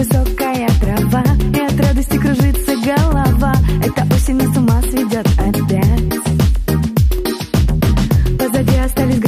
высокая трава И от радости кружится голова. Эта осень нас с ума сведет опять. Позади остались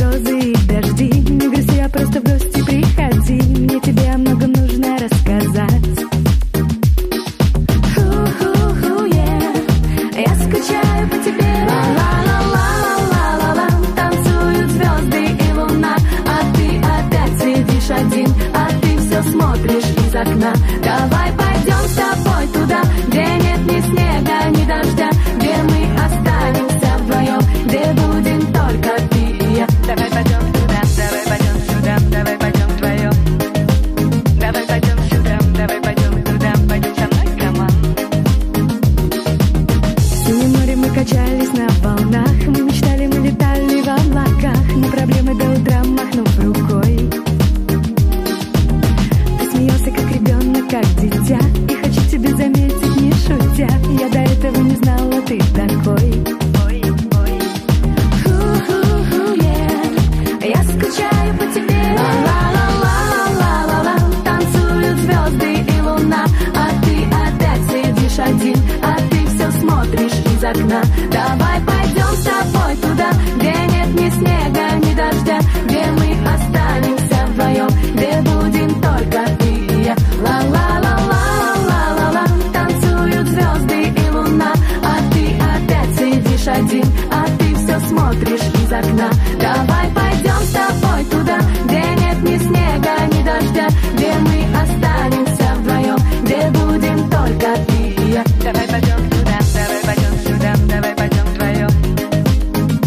что смотришь из окна. Давай пойдем с тобой туда, где нет ни снега, ни дождя Где мы останемся вдвоем, где будем только ты и я. Давай пойдем туда, давай пойдем сюда, давай пойдем вдвоем.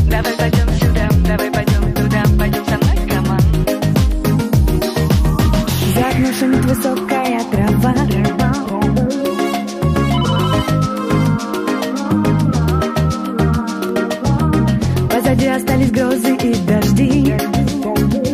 Давай пойдем сюда, давай пойдем туда, пойдем со мной, команд За окном высокая трава. позади остались грозы и дожди.